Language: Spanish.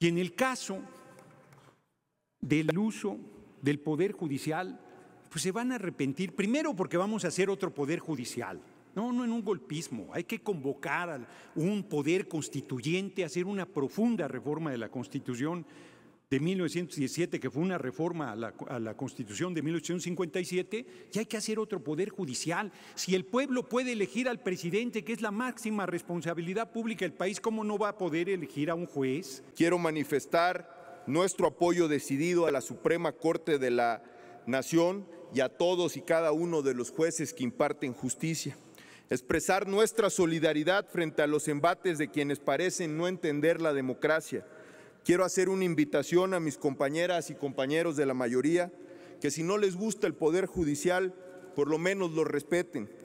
Y en el caso del uso del Poder Judicial, pues se van a arrepentir, primero porque vamos a hacer otro Poder Judicial. No, no en un golpismo. Hay que convocar a un poder constituyente, hacer una profunda reforma de la Constitución de 1917, que fue una reforma a la, Constitución de 1857, y hay que hacer otro poder judicial. Si el pueblo puede elegir al presidente, que es la máxima responsabilidad pública del país, ¿cómo no va a poder elegir a un juez? Quiero manifestar nuestro apoyo decidido a la Suprema Corte de la Nación y a todos y cada uno de los jueces que imparten justicia. Expresar nuestra solidaridad frente a los embates de quienes parecen no entender la democracia Quiero hacer una invitación a mis compañeras y compañeros de la mayoría que si no les gusta el Poder Judicial, por lo menos lo respeten,